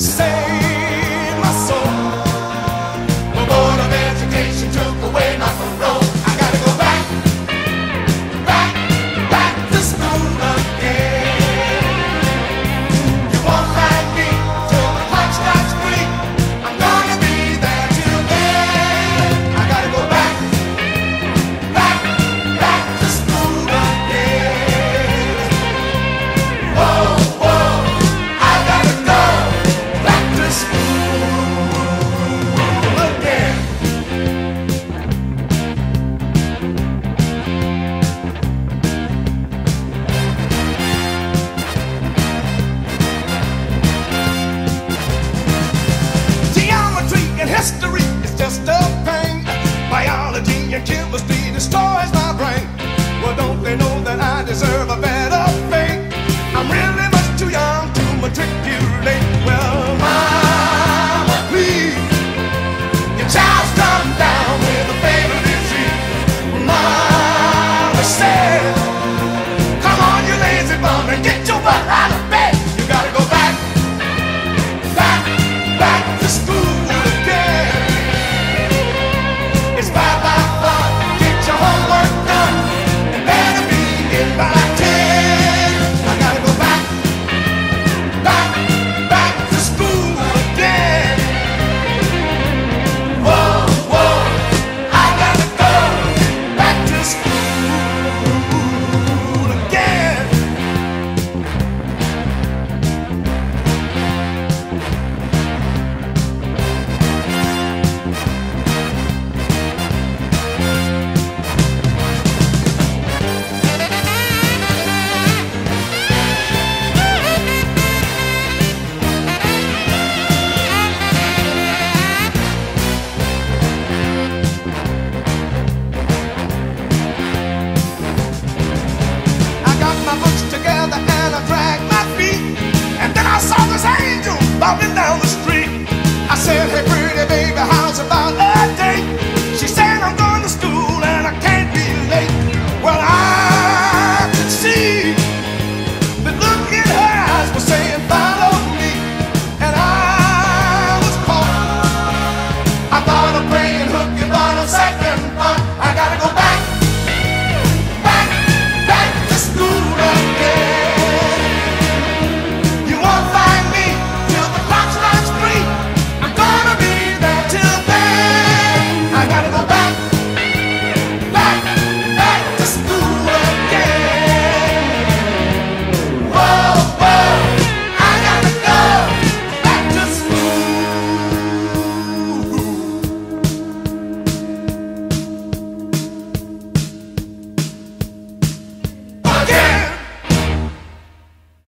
say history is just a pain. Biology and chemistry destroys my brain. Well, don't they know that I deserve a Bowing down